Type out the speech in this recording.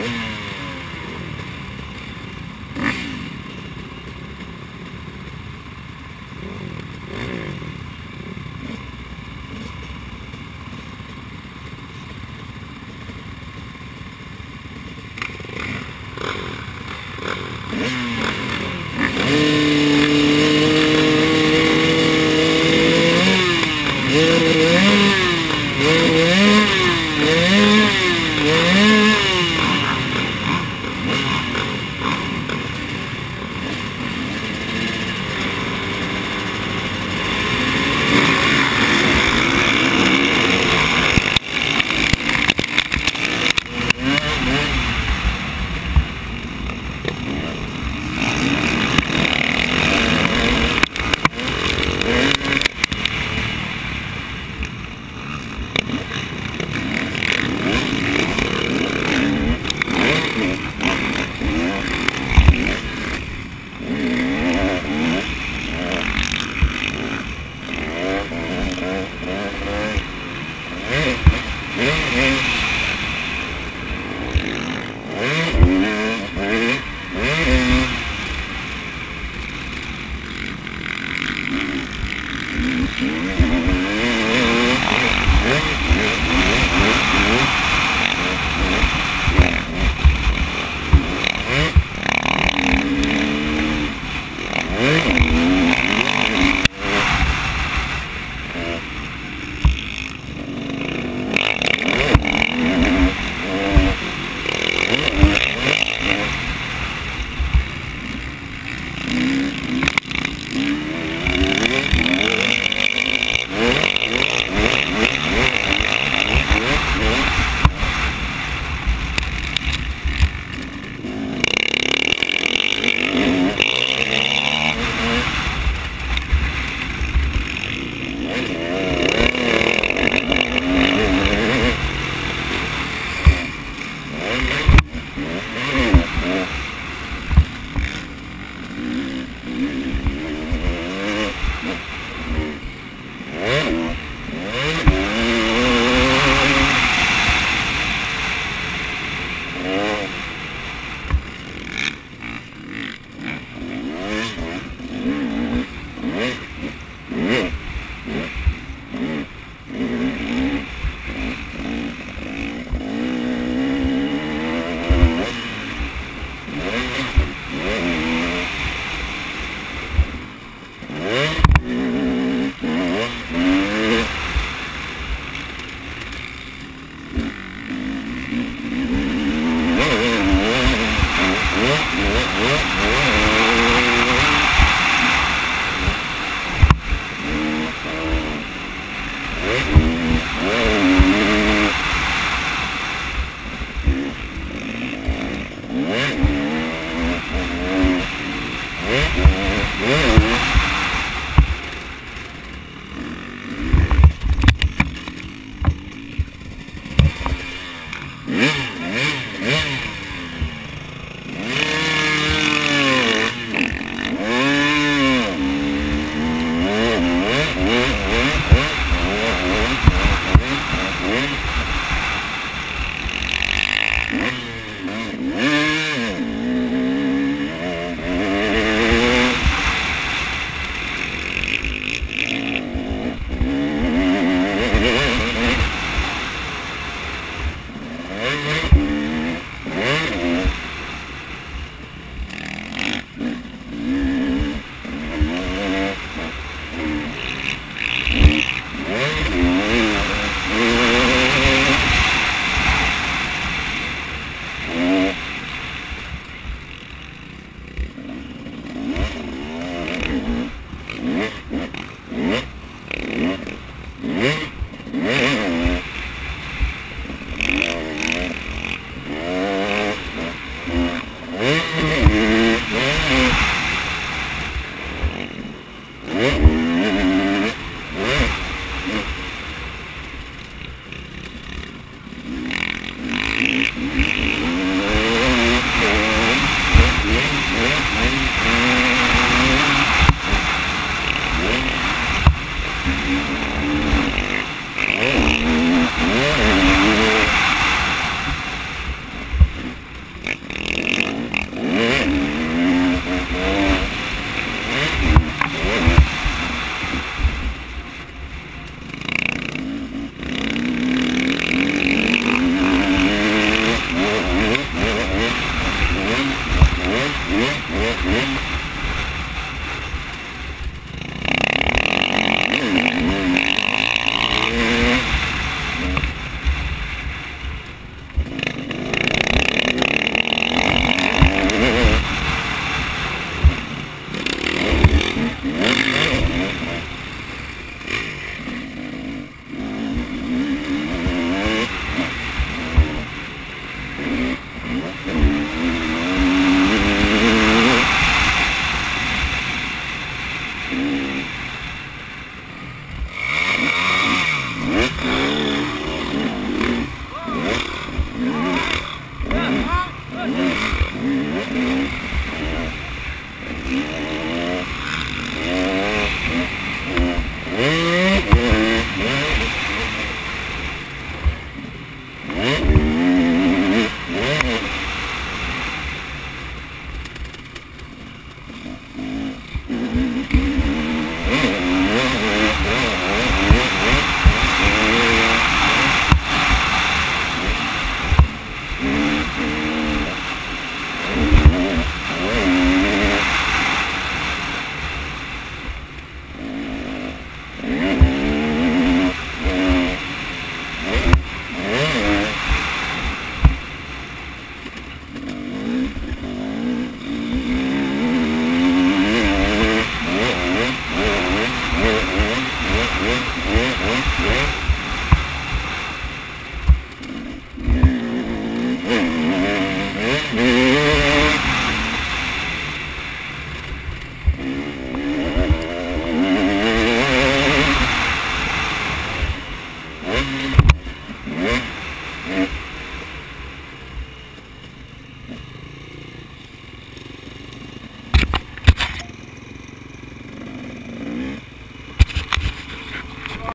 Mm-hmm.